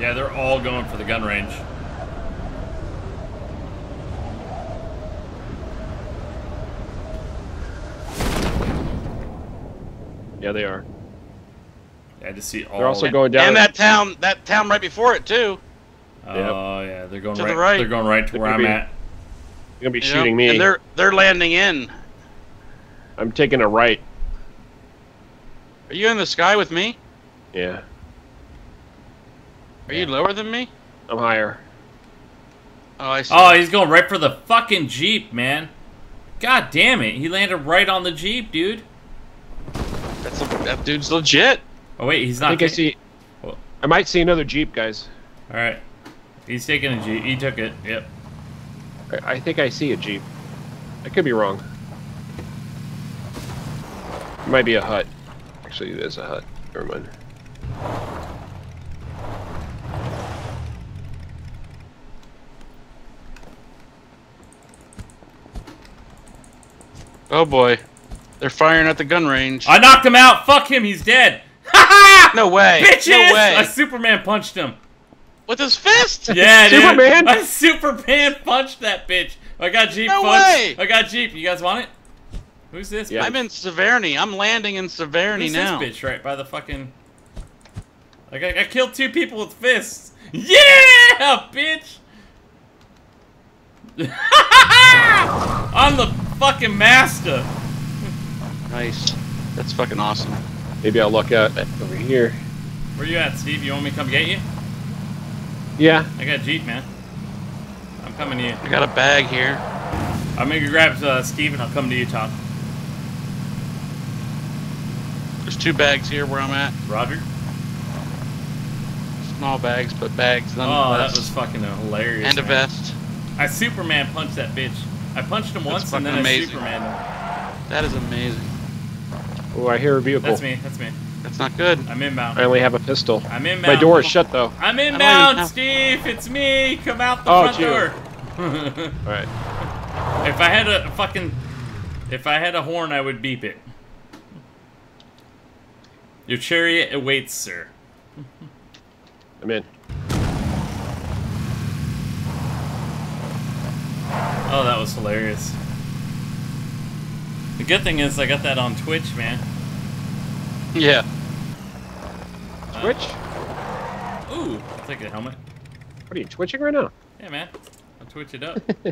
Yeah, they're all going for the gun range. Yeah, they are. Yeah, I just see all. They're also going down. And that town, that town right before it too. Oh yeah, they're going To the right, right. They're going right to They're where I'm be- at. They're gonna be you know? shooting me. And they're they're landing in. I'm taking a right. Are you in the sky with me? Yeah, Are you lower than me? I'm higher. Oh, I see. Oh, he's going right for the fucking jeep, man. God damn it, he landed right on the jeep, dude. That's a, that dude's legit. Oh wait, he's not. I think I see. Well- I might see another jeep, guys. All right, he's taking a jeep. He took it. Yep. I, I think I see a jeep. I could be wrong. It might be a hut. Actually, it is a hut. Never mind. Oh boy, they're firing at the gun range. I knocked him out. Fuck him. He's dead. Ha ha! no way. Bitches! No way. I Superman punched him. With his fist. Yeah, dude. Superman? I Superman punched that bitch. I got Jeep. No punch. way! I got Jeep. You guys want it? Who's this? Yeah. I'm in Severny. I'm landing in Severny Who's now. this bitch right by the fucking? Like I, I killed two people with fists. Yeah, bitch. I'm the fucking master. Nice. That's fucking awesome. Maybe I'll look out over here. Where you at, Steve? You want me to come get you? Yeah. I got Jeep, man. I'm coming to you. I got a bag here. I'm gonna grab uh, Steve and I'll come to you, Todd. There's two bags here where I'm at. Roger. Small bags, but bags nonetheless. Oh, that was fucking hilarious. and a man. vest. I Superman punched that bitch. I punched him once and then fucking I amazing. Superman him. That is amazing. Oh, I hear a vehicle. That's me. That's me. That's not good. I'm inbound. I only have a pistol. I'm inbound. My door is shut though. I'm inbound, know. Steve. It's me. Come out the Oh, front it's door. All right. if I had a fucking, if I had a horn, I would beep it. Your chariot awaits, sir. I'm in. Oh, that was hilarious. The good thing is I got that on Twitch, man. Yeah. Uh, twitch? Ooh, I'll take a helmet. What are you twitching right now? Yeah, man. I'll twitch it up.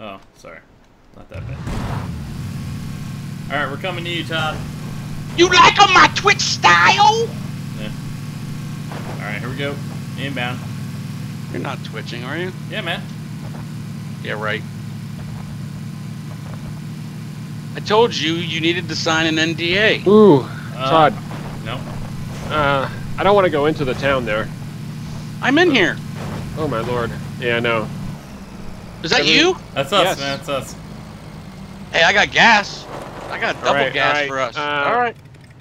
oh, sorry. Not that bad. Alright, we're coming to you, Todd. You like on my Twitch style? Yeah. Alright, here we go. Inbound. You're not twitching, are you? Yeah, man. Yeah, right. I told you you needed to sign an NDA. Ooh, Uh, Todd. No. Uh, I don't want to go into the town there. I'm in here. Oh my lord. Yeah, I know. Is that Every- you? That's us, Yes. man. That's us. Hey, I got gas. I got double Alright, gas alright, for us. uh, All right.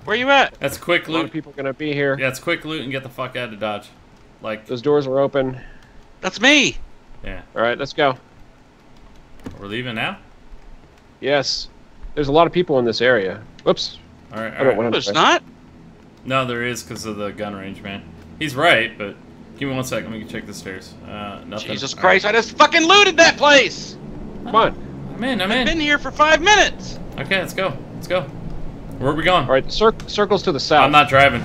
Where you at? That's quick A lot of loot. people gonna be here. Yeah, it's quick loot and get the fuck out of Dodge. Like, Those doors are open. That's me. yeah. All right, let's go. We're leaving now? Yes. There's a lot of people in this area. Whoops. Alright, I don't alright. want No, it's not. No, there is because of the gun range, man. He's right, but give me one second. Let me check the stairs. Uh, nothing. Jesus All Christ! I just fucking looted that place. Come on. I'm in. I'm I've in. been here for five minutes. Okay, let's go. Let's go. Where are we going? All right, cir- circles to the south. I'm not driving.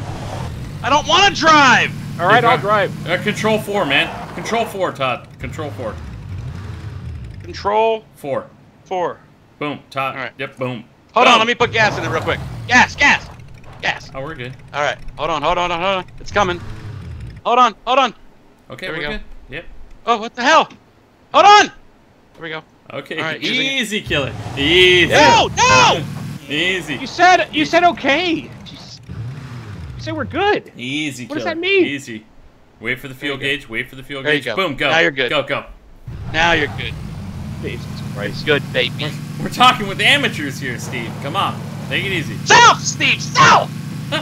I don't want to drive. All right, I'll drive. Uh, control four, man. Control four, Todd. Control four. Control Four. four. Boom. Todd. All right. Yep. Boom. Hold on, let me put gas in it real quick. Gas, gas, gas. Oh, we're good. All right, hold on, hold on, hold on. It's coming. Hold on, hold on. Okay, There we go. good. Yep. Oh, what the hell? Hold on. There we go. Okay. All right, using it. Easy kill it. Easy. No, no. Easy. You said you said okay. You said we're good. Easy. What does that mean? Easy. Wait for the fuel gauge. Wait for the fuel There you gauge. go. Boom. Go. Now you're good. Go. Go. Now you're good. Jesus Christ. Good, baby. We're, we're talking with amateurs here, Steve. Come on. Take it easy. South, Steve, south.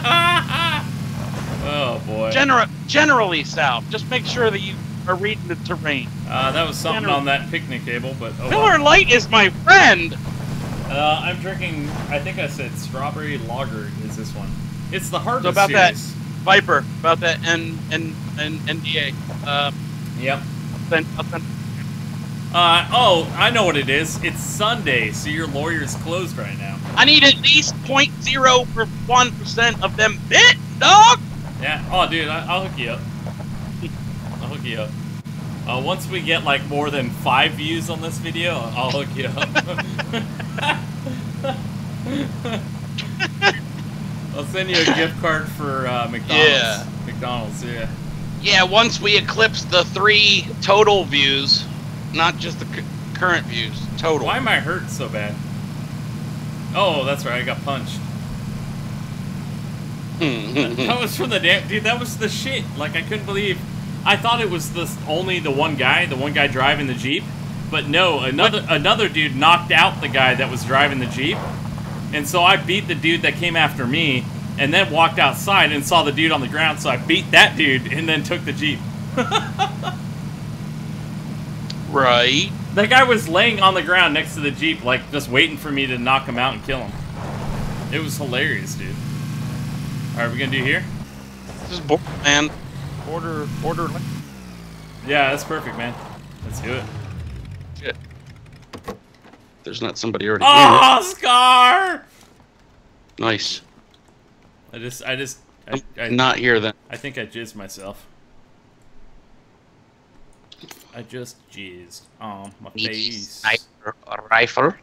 oh boy. Gener- generally south. Just make sure that you are reading the terrain. Uh, that was something on that picnic table, but oh Miller well. Light is my friend. Uh, I'm drinking. I think I said strawberry lager. Is this one? It's the hardest So about that- series. Viper, about that N N N NDA. Uh, Yep. I'll send, I'll send, Uh, oh, I know what it is. It's Sunday, so your lawyer's closed right now. I need at least 0.01 percent of them bit, dog. Yeah. Oh, dude, I, I'll hook you up. I'll hook you up. Uh, once we get like more than five views on this video, I'll hook you up. I'll send you a gift card for uh, McDonald's. Yeah. McDonald's, yeah. Yeah, once we eclipse the three total views, not just the c- current views, total. Why am I hurt so bad? Oh, that's right. I got punched. That was from the damn dude. That was the shit. Like I couldn't believe. I thought it was the only the one guy, the one guy driving the jeep, but no, another another dude knocked out the guy that was driving the jeep, and so I beat the dude that came after me, and then walked outside and saw the dude on the ground. So I beat that dude and then took the jeep. right. That guy was laying on the ground next to the jeep, like just waiting for me to knock him out and kill him. It was hilarious, dude. All right, are we gonna do here? This is border, man. Border, border. Yeah, that's perfect, man. Let's do it. There's not somebody already ah, here. Oh, Scar! Nice. I just, I just, I, I, I'm not here then. I think I jizzed myself. I just jizzed on my Need a face. sniper rifle.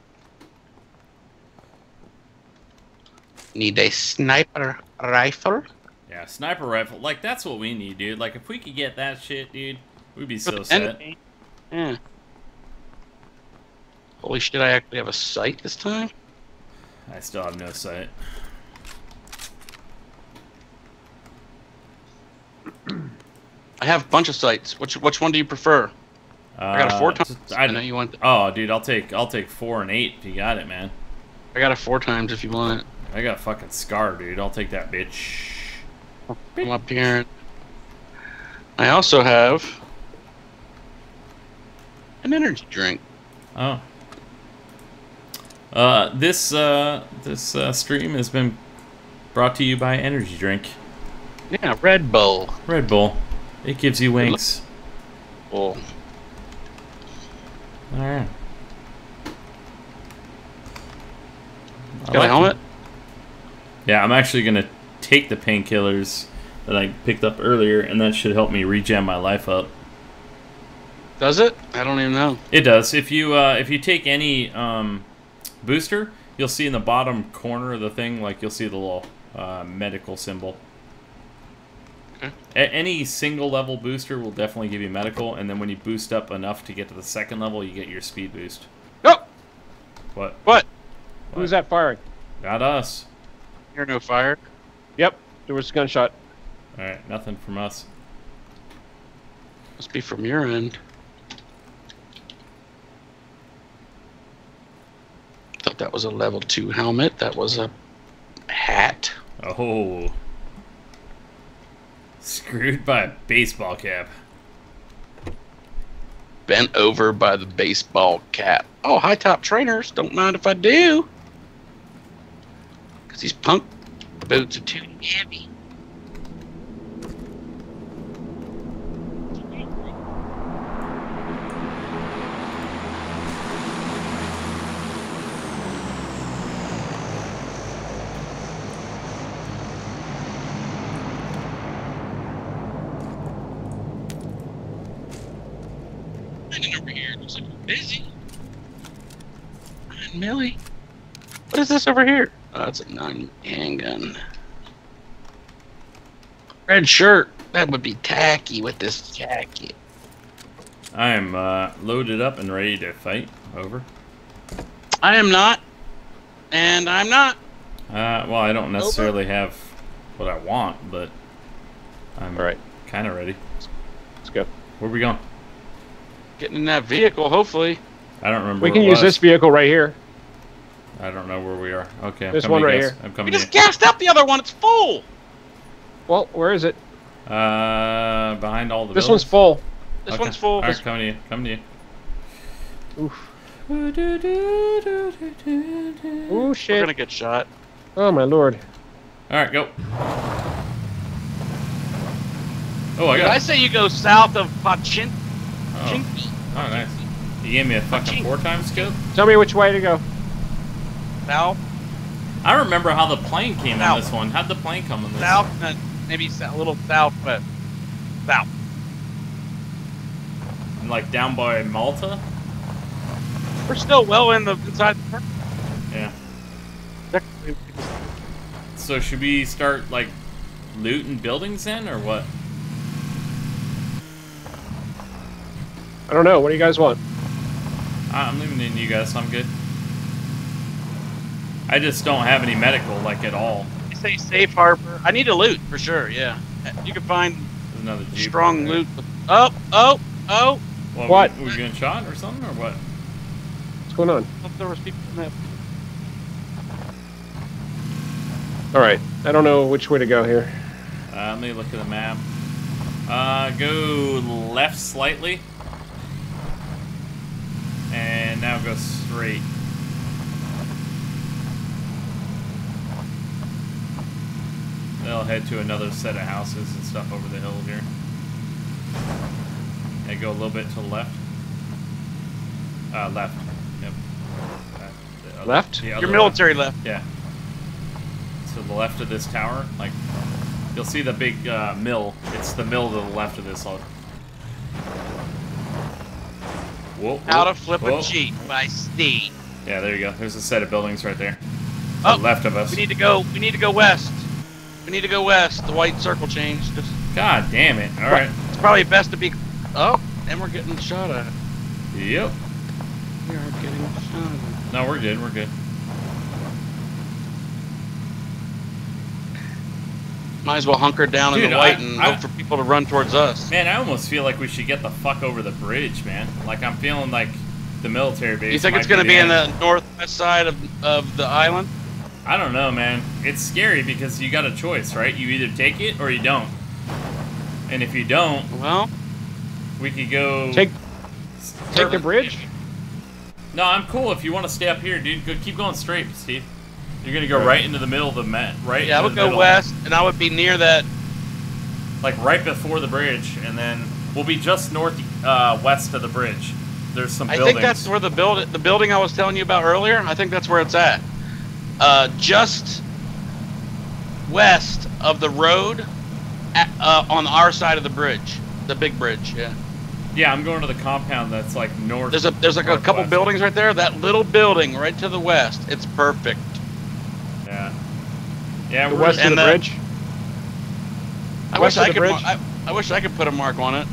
Need a sniper rifle. Yeah, sniper rifle. Like that's what we need, dude. Like if we could get that shit, dude, we'd be so set. Yeah. Holy shit! I actually have a sight this time. I still have no sight. I have a bunch of sights. Which which one do you prefer? I got a four Uh, times. I, I know you want. Oh, dude, I'll take I'll take four and eight if you got it, man. I got a four times if you want it. I got a fucking scar, dude. I'll take that bitch. I'm up here. I also have an energy drink. Oh. Uh, this uh, this uh, stream has been brought to you by Energy Drink, Yeah, Red Bull. Red Bull. It gives you wings. Bull. All right. I Got a helmet? it. Yeah, I'm actually gonna take the painkillers that I picked up earlier, and that should help me regen my life up. Does it? I don't even know. It does. If you uh, if you take any um, booster, you'll see in the bottom corner of the thing, like you'll see the little uh, medical symbol. Okay. A- any single level booster will definitely give you medical, and then when you boost up enough to get to the second level, you get your speed boost. Oh, What? what? Who's that firing? Got us. Hear no fire. Yep, there was a gunshot. All right, nothing from us. Must be from your end. That was a level two helmet. That was a hat. Oh. Screwed by a baseball cap. Bent over by the baseball cap. Oh, high top trainers. Don't mind if I do. Because these punk boots are too heavy. Landing over here. Looks like we're busy. Nine milli. What is this over here? Oh, that's a nine handgun. Red shirt. That would be tacky with this jacket. I'm uh, loaded up and ready to fight. Over. I am not. And I'm not. Uh, well, I don't necessarily have what I want, but I'm All right, kind of ready. let's go. Where are we going? Getting in that vehicle, hopefully. I don't remember. We can use was. this vehicle right here. I don't know where we are. Okay, I'm There's coming one right here. I'm We coming to just gassed up the other one. It's full. Well, where is it? Uh, behind all the. This buildings. one's full. This Okay. one's full. All right, This- coming to you. Coming to you. Oof. All Oh We're gonna get shot. Oh my lord. All right, go. Oh, I Did. I say you go south of Pachin? oh. Oh, nice. You gave me a fucking four times scope. Tell me which way to go. South? I remember how the plane came on South. this one. How'd the plane come on this? South, and maybe a little south, but South. Like down by Mylta. We're still well in the inside the park. Yeah. Technically, we could just- So should we start like looting buildings then, or what? I don't know. What do you guys want? I- I'm leaving it in you guys. I'm good. I just don't have any medical like at all. You say safe harbor. I need a loot for sure. Yeah, you can find There's another jeep. strong over loot. Oh, oh, oh! What? What? We, we getting shot or something, or what? What's going on? Thought There was people in that. All right. I don't know which way to go here. Uh, let me look at the map. Uh, go left slightly. And now go straight. They'll head to another set of houses and stuff over the hill here. And go a little bit to the left. Uh, left. Yep. Uh, Left? Your military left. Yeah. To the left of this tower, like you'll see the big uh, mill. It's the mill to the left of this. I'll... Whoa, How to flip whoa. a Jeep by Steve. Yeah, there you go. There's a set of buildings right there. Oh, the left of us. We need to go. We need to go west. We need to go west. The white circle changed. Just, God damn it! All right. it's probably best to be. Oh, and we're getting shot at. Yep. We are getting shot at. No, we're good. We're good. Might as well hunker down in the white I- and I- hope for people to run towards us. Man, I almost feel like we should get the fuck over the bridge, man. Like I'm feeling like the military base. You think it's going to be in the northwest side of, of the island? I don't know, man. It's scary because you got a choice, right? You either take it or you don't. And if you don't, Well, we could go. Take take the bridge. No, I'm cool if you want to stay up here, dude. Go, keep going straight, Steve. You're gonna go right into the middle of the mat, right? yeah, I would go middle. west, and I would be near that. like right before the bridge, and then we'll be just north uh, west of the bridge. There's some I buildings. think that's where the build the building I was telling you about earlier. I think that's where it's at. Uh, just west of the road, at, uh, on our side of the bridge, the big bridge. Yeah. yeah, I'm going to the compound that's like north. There's a there's like a couple northwest. buildings right there. That little building right to the west. It's perfect. Yeah. Yeah, The west of the the- bridge. I West wish I could. bridge? I, I wish I could put a mark on it.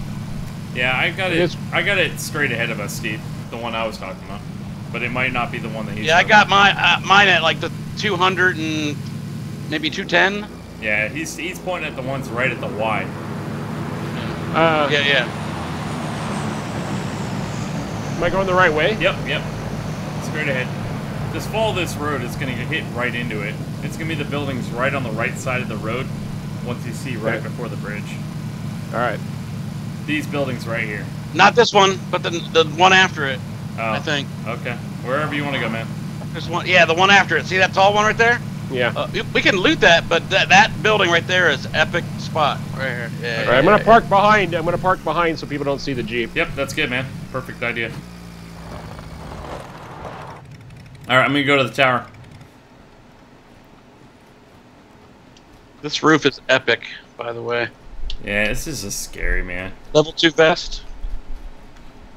Yeah, I got It it. is- I got it straight ahead of us, Steve. The one I was talking about, but it might not be the one that he's. Yeah, I got my uh, mine at like the 200 and maybe 210. Yeah, he's he's pointing at the ones right at the Y. Uh, Yeah, yeah. Am I going the right way? Yep, yep. Straight ahead. Just follow this road. It's gonna hit right into it. It's gonna be the buildings right on the right side of the road. Once you see right Okay. before the bridge. All right. These buildings right here. Not this one, but the the one after it. Oh, I think. Okay. Wherever you want to go, man. There's one. Yeah, the one after it. See that tall one right there? Yeah. Uh, we- we can loot that, but that that building right there is epic spot right here. Yeah. All yeah. I'm gonna yeah. park behind. I'm gonna park behind so people don't see the jeep. Yep, that's good, man. Perfect idea. All right, I'm gonna go to the tower. This roof is epic, by the way. Yeah, this is a scary, man. Level two vest.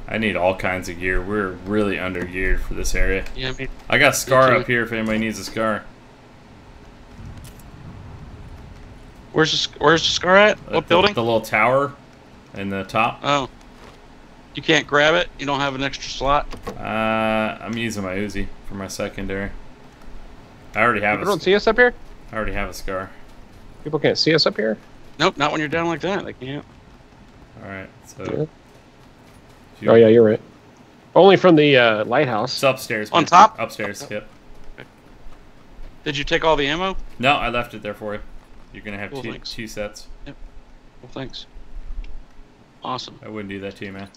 I need all kinds of gear. We're really under geared for this area. Yeah, I mean, I got Scar up here if anybody needs a Scar. where's the where's the scar at? What the- building? The little tower in the top. Oh. You can't grab it. You don't have an extra slot. Uh, I'm using my Uzi for my secondary. I already have People a, don't see us up here. I already have a Scar. People can't see us up here. Nope, not when you're down like that. They can't. All right, so. Yeah. If Oh yeah, you're right. Only from the uh, lighthouse. It's upstairs. On man. top? Upstairs. Yep. Did you take all the ammo? No, I left it there for you. You're gonna have Cool, two two sets. Yep. Well, thanks. Awesome. I wouldn't do that to you, man.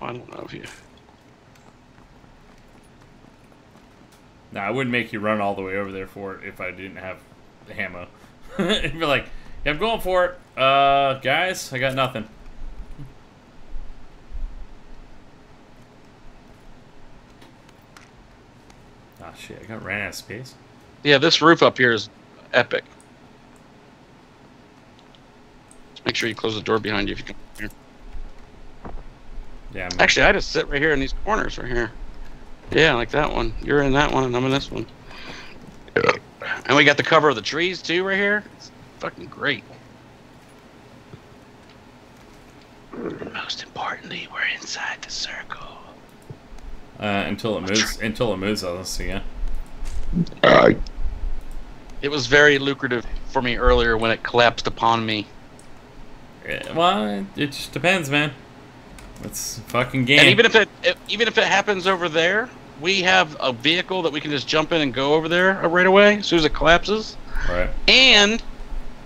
I don't know if you. Nah, I wouldn't make you run all the way over there for it if I didn't have the ammo. You'd be like, yeah, I'm going for it. Uh, guys, I got nothing. Ah, shit, I got ran out of space. Yeah, this roof up here is epic. Just make sure you close the door behind you if you come here. Yeah, I'm, Actually, I just sit right here in these corners right here. Yeah, like that one. You're in that one, and I'm in this one. And we got the cover of the trees too right here. It's fucking great. Most importantly, we're inside the circle. uh, until it moves, until it moves on us again. It was very lucrative for me earlier when it collapsed upon me. Well, it, it just depends, man. It's a fucking game. And even if it, it even if it happens over there, we have a vehicle that we can just jump in and go over there uh, right away as soon as it collapses. right. And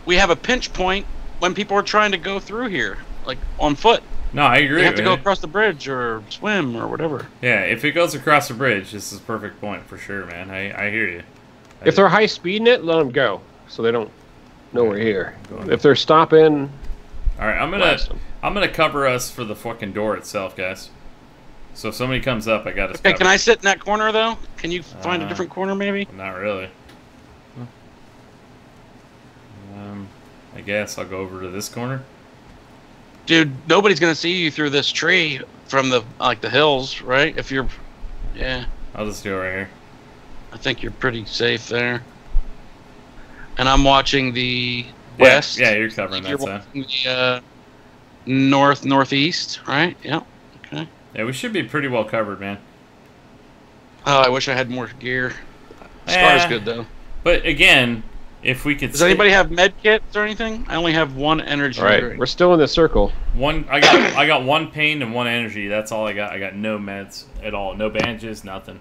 we have a pinch point when people are trying to go through here, like on foot. No, I agree. They have to go man. across the bridge or swim or whatever. Yeah, if it goes across the bridge, this is a perfect point for sure, man. I, I hear you. I If they're high speeding it, let them go, so they don't know we're here. Go on. If they're stopping, All right, I'm gonna blast them. I'm gonna cover us for the fucking door itself, guys. So if somebody comes up, I got to. Okay, can I sit in that corner though? Can you find Uh, a different corner maybe? Not really. Um, I guess I'll go over to this corner. Dude, nobody's gonna see you through this tree from the like the hills, right? If you're, yeah, I'll just do it right here. I think you're pretty safe there. And I'm watching the Yeah, west. Yeah, you're covering You're that watching the uh, north northeast, right? Yep. Okay. Yeah, we should be pretty well covered, man. Oh, I wish I had more gear. Scar's Eh, good though. But again, if we could. Does anybody have med kits or anything? I only have one energy. All right, drink. we're still in the circle. One, I got, I got one pain and one energy. That's all I got. I got no meds at all. No bandages, nothing.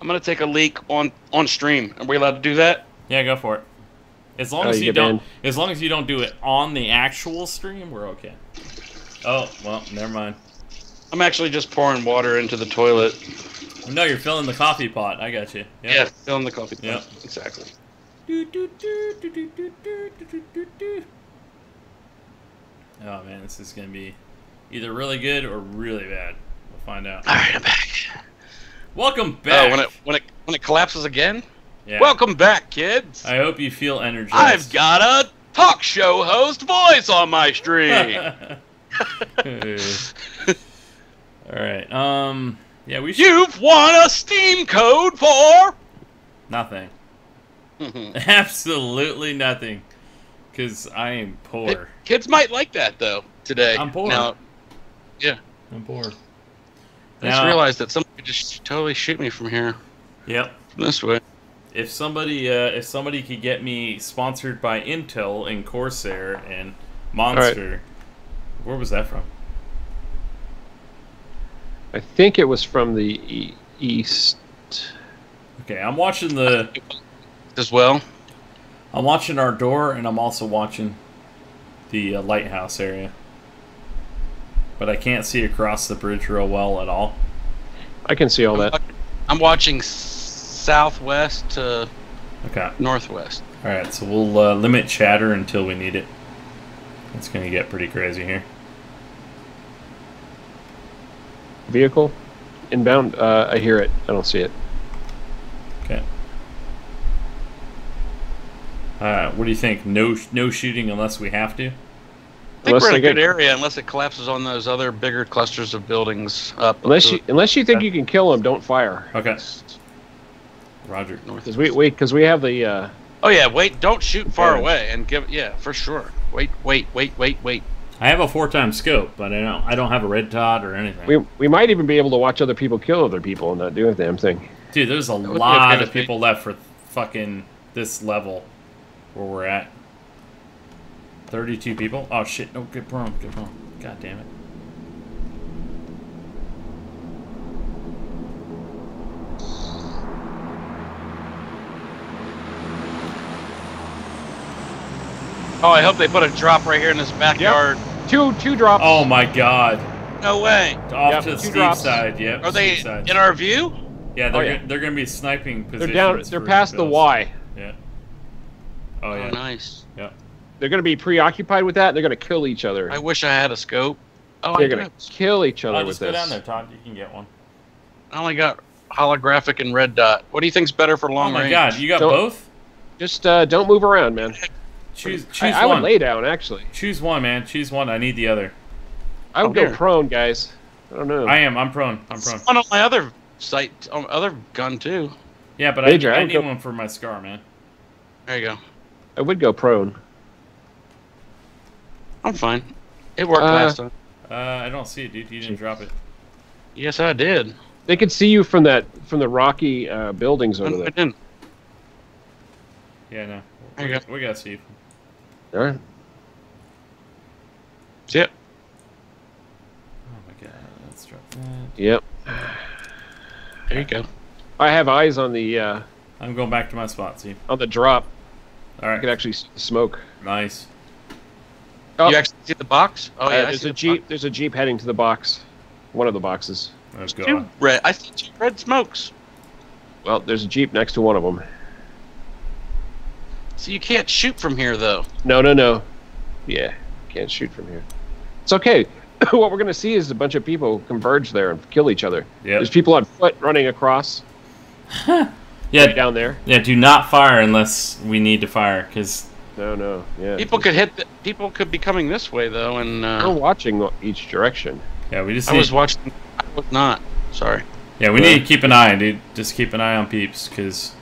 I'm gonna take a leak on on stream. Are we allowed to do that? Yeah, go for it. As long Oh, as you you don't, banned. as long as you don't do it on the actual stream, we're okay. Oh well, never mind. I'm actually just pouring water into the toilet. No, you're filling the coffee pot. I got you. Yeah, Yep. filling the coffee. pot. Yep. Exactly. Do, do, do, do, do, do, do, do, do, do. Oh man, this is gonna be either really good or really bad. We'll find out. All right, I'm back. Welcome back. Oh, when it when it when it collapses again. yeah. Welcome back, kids. I hope you feel energized. I've got a talk show host voice on my stream. All right. Um. Yeah, we should. You've won a Steam code for. Nothing. Absolutely nothing. Because I am poor. Kids might like that though today. I'm poor. Now, I'm poor. I just realized that somebody could just totally shoot me from here, Yep. from this way. If somebody, uh, if somebody could get me sponsored by Intel and Corsair and Monster, where was that from? I think it was from the e- east. Okay, I'm watching the, As well. I'm watching our door, and I'm also watching the uh, lighthouse area. But I can't see across the bridge real well at all. I can see all that. I'm watching southwest to Okay. northwest. All right, so we'll uh, limit chatter until we need it. It's gonna get pretty crazy here. Vehicle, inbound. Uh, I hear it. I don't see it. Okay. Uh, what do you think? No, no shooting unless we have to. I think Unless we're in they a get- good area unless it collapses on those other bigger clusters of buildings up. Unless you unless you think you can kill them, don't fire. Okay. Roger. north. Because we we because we have the. Uh, Oh yeah, wait! Don't shoot far Okay. away and give. Yeah, for sure. Wait, wait, wait, wait, wait. I have a four-time scope, but I don't. I don't have a red dot or anything. we we might even be able to watch other people kill other people and not do a damn thing. Dude, there's a lot of people left for fucking this level where we're at. 32 people? Oh shit, no, get prone, get prone. God damn it. Oh, I hope they put a drop right here in this backyard. Two two drops. Oh my god. No way. Off Yep, to the two steep drops. side, yep. Are they side. in our view? Yeah, they're Oh, yeah. Gonna, they're gonna be sniping They're down. They're past the those. Y. Yeah. Oh Oh, nice. Yeah. They're going to be preoccupied with that. They're going to kill each other. I wish I had a scope. Oh, I, They're going to kill each other I'll with just go this. down there, Todd. You can get one. I only got holographic and red dot. What do you think's better for long range? Oh long my range? God, you got Don't- both? Just uh, don't move around, man. Choose I, choose I one. would lay down, actually. Choose one, man. Choose one. I need the other. I would Oh, go prone, guys. I don't know. I am. I'm prone. I'm prone. One on my other sight, on other gun too. Yeah, but Major, I I, I need go- one for my scar, man. There you go. I would go prone. I'm fine. It worked Uh, last time. Uh, I don't see it, dude. You didn't drop it. Yes, I did. They could see you from that from the rocky uh, buildings over there. I there. didn't. Yeah, no. There We, you we got Steve. All right. Yep. Oh my god. Let's drop that. Yep. There you go. I have eyes on the uh, I'm going back to my spot, Steve. on the drop. All I can actually see the smoke. Nice. Oh, You actually see the box? Oh uh, yeah, I there's a the jeep. box. There's a jeep heading to the box. One of the boxes. Oh Two god. red. I see two red smokes. Well, there's a jeep next to one of them. So you can't shoot from here though. No, no, no. Yeah, can't shoot from here. It's okay. what we're gonna see is a bunch of people converge there and kill each other. Yeah. There's people on foot running across right Yeah. down there. Yeah. Do not fire unless we need to fire, because No, no. Yeah. People could hit. The, people could be coming this way though, and We're uh, watching each direction. yeah, we just I need. was watching. I was not. Sorry. Yeah, we need to keep an eye, dude. Just keep an eye on peeps, because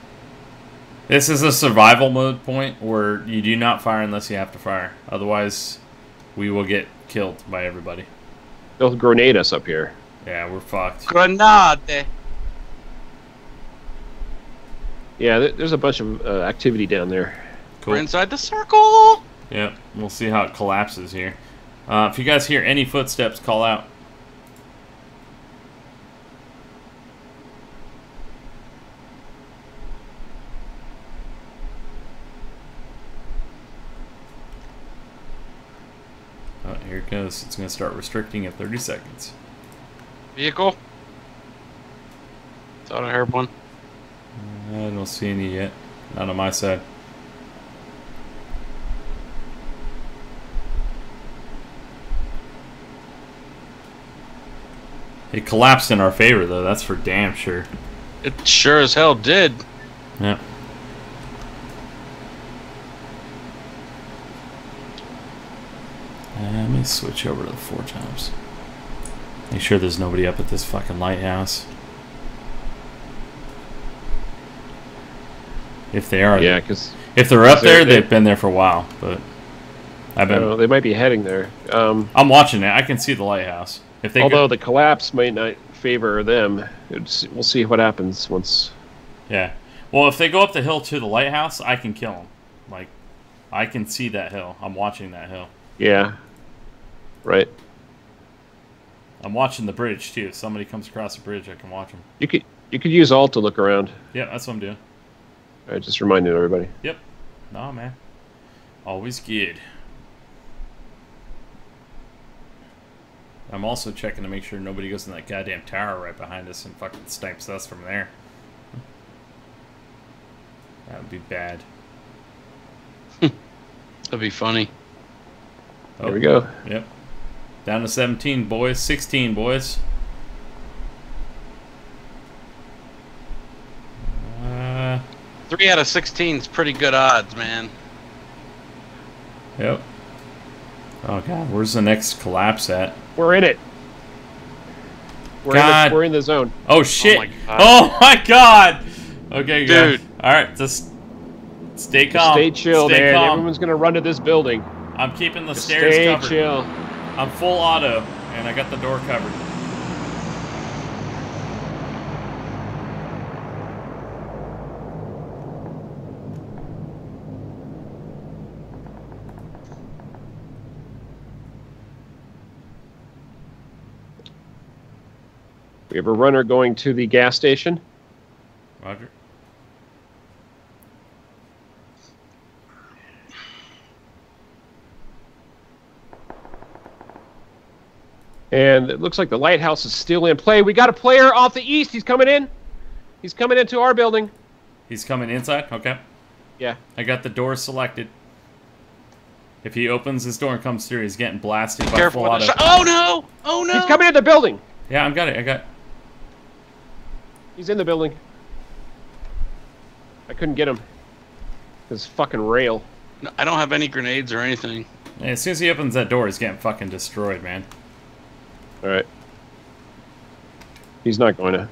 this is a survival mode point where you do not fire unless you have to fire. Otherwise, we will get killed by everybody. They'll grenade us up here. Yeah, we're fucked. Grenade. Yeah, there's a bunch of uh, activity down there. Cool. We're inside the circle. Yep, we'll see how it collapses here. Uh, if you guys hear any footsteps, call out. Oh, here it goes. It's going to start restricting at 30 seconds. Vehicle. Thought I heard one. I don't see any yet. Not on my side. It collapsed in our favor, though. That's for damn sure. It sure as hell did. Yeah. Uh, let me switch over to the four times. Make sure there's nobody up at this fucking lighthouse. If they are, Yeah, because if they're up there, they- they've been there for a while. But I've been, they might be heading there. Um, I'm watching it. I can see the lighthouse. If they, although go, the collapse might not favor them, we'll see what happens once. yeah. Well, if they go up the hill to the lighthouse, I can kill them. Like, I can see that hill. I'm watching that hill. Yeah. Right. I'm watching the bridge too. If somebody comes across the bridge, I can watch them. You could you could use alt to look around. Yeah, that's what I'm doing. I just reminded everybody. Yep. No, man. Always good. I'm also checking to make sure nobody goes in that goddamn tower right behind us and fucking snipes us from there. That would be bad. That'd be funny. Oh, There we go. Yep. Down to 17, boys. 16, boys. Uh, Three out of sixteen is pretty good odds, man. yep. Oh, God. Where's the next collapse at? We're in it. We're, in God. the, we're in the zone. Oh shit! Oh, my God. Oh my god! Okay, Dude. guys. All right, just stay Just calm. stay chill, stay man. Calm. Everyone's gonna run to this building. I'm keeping the Just stairs stay covered. chill. I'm full auto, and I got the door covered. We have a runner going to the gas station. Roger. And it looks like the lighthouse is still in play. We got a player off the east. He's coming in. He's coming into our building. He's coming inside? Okay. Yeah. I got the door selected. If he opens his door and comes through, he's getting blasted by Careful full with auto. Oh no! Oh no! He's coming into the building. Yeah, I've got it. I got. He's in the building. I couldn't get him. This fucking rail. No, I don't have any grenades or anything. Yeah, as soon as he opens that door, he's getting fucking destroyed, man. All right. He's not going to.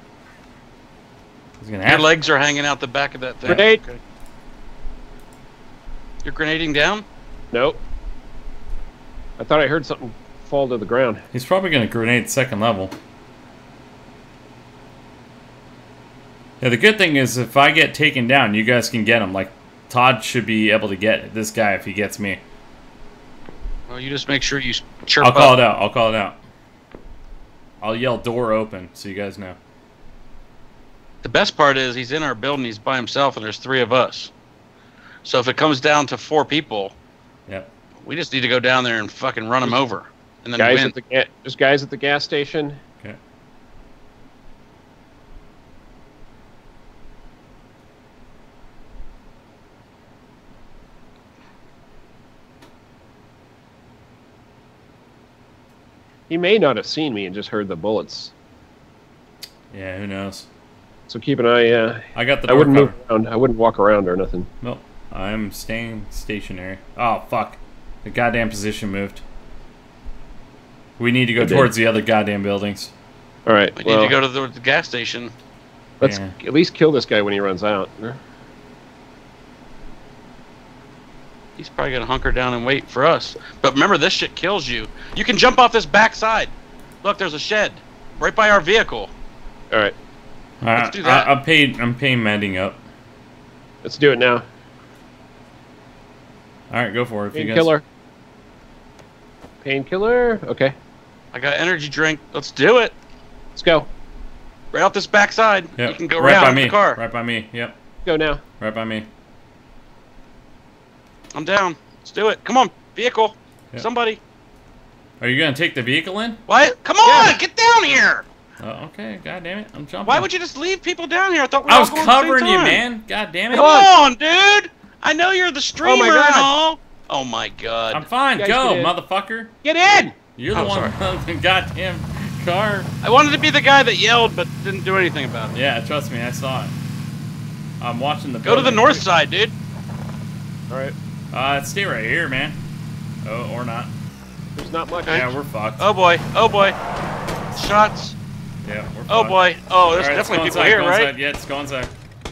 He's gonna Your have. legs are hanging out the back of that thing. Grenade. Okay. You're grenading down? Nope. I thought I heard something fall to the ground. He's probably gonna grenade second level. Yeah, the good thing is if I get taken down, you guys can get him. Like Todd should be able to get this guy if he gets me. Well, you just make sure you chirp I'll call up. it out. I'll call it out. I'll yell door open so you guys know. The best part is he's in our building. He's by himself, and there's three of us. So if it comes down to four people, Yep. we just need to go down there and fucking run him over, and then Guys win. at the ga- just guys at the gas station. He may not have seen me and just heard the bullets. Yeah, who knows? So keep an eye. Uh, I got the I wouldn't covered. move around. I wouldn't walk around or nothing. Nope. I'm staying stationary. Oh, fuck. The goddamn position moved. We need to go It did. towards the other goddamn buildings. All right. we well, need to go to the, the gas station. let's Yeah. at least kill this guy when he runs out. He's probably gonna hunker down and wait for us. But remember, this shit kills you. You can jump off this backside. Look, there's a shed right by our vehicle. All right. Uh, Let's do that. I, am paid. I'm paying mending up. Let's do it now. All right, go for it. If you guys- Painkiller. Painkiller. Okay. I got energy drink. Let's do it. Let's go. Right off this backside. Yep. You can go right around by me. the car. Right by me. Yep. Go now. Right by me. I'm down. Let's do it. Come on, vehicle. Yep. Somebody. Are you gonna take the vehicle in? What? Come on, Yeah. get down here. Oh, okay. God damn it. I'm jumping. Why would you just leave people down here? I thought we were I all was going at the same covering you, man. God damn it. Come on, dude. I know you're the oh streamer God. and all. Oh my god. I'm fine. Go, get motherfucker. Get in. You're the Oh, one with the goddamn car. I wanted to be the guy that yelled but didn't do anything about it. Yeah, trust me. I saw it. I'm watching the. Go to the north side, dude. All right. Uh, stay right here, man. Oh, or not. There's not much. Yeah, we're fucked. Oh boy. Oh boy. Shots. Yeah, we're Oh boy. Oh, there's All right, let's definitely people inside, here, go right? Inside. Yeah, let's go inside.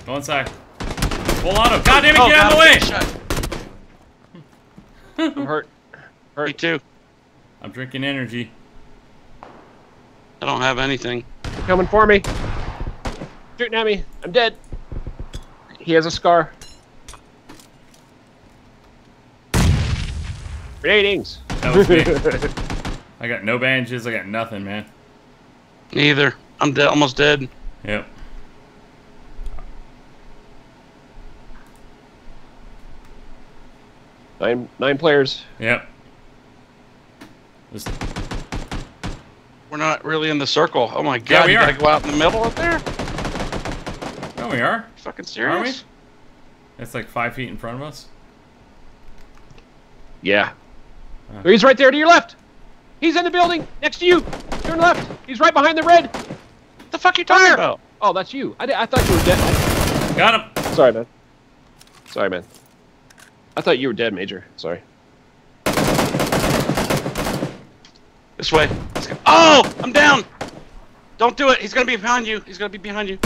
Go inside. Full auto. God damn it, Oh, get out of the way! I'm getting shot. I'm hurt. Me too. I'm drinking energy. I don't have anything. They're coming for me. Shooting at me. I'm dead. He has a scar. Grenadings. That was me. I got no bandages. I got nothing, man. Neither. I'm de- almost dead. Yep. nine nine players. Yep. Just, We're not really in the circle. Oh my god. Yeah, we you are. gotta go out in the middle up there? oh, we are. Fucking serious? Are we? It's like five feet in front of us. Yeah. Uh. He's right there to your left. He's in the building next to you. Turn left. He's right behind the red. What the fuck you talking Fire! about? Oh, that's you. I, I thought you were dead. Got him. Sorry, man. Sorry, man. I thought you were dead, Major. Sorry. This way. Oh! I'm down! Don't do it. He's gonna be behind you. He's gonna be behind you.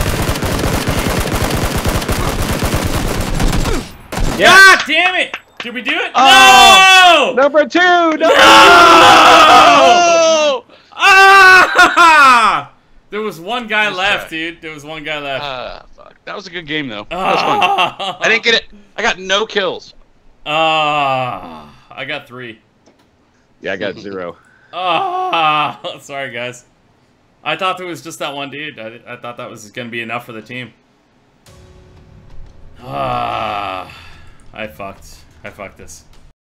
God damn it! Did we do it? Oh! no! Number two. No. Oh! Ah! There was one guy Nice left, try. dude. There was one guy left. Ah, fuck. That was a good game, though. That was fun. Ah! I didn't get it. I got no kills. Ah! I got three. Yeah, I got zero. Ah! Sorry, guys. I thought there was just that one dude. I, I thought that was gonna be enough for the team. Ah! I fucked. I fucked this.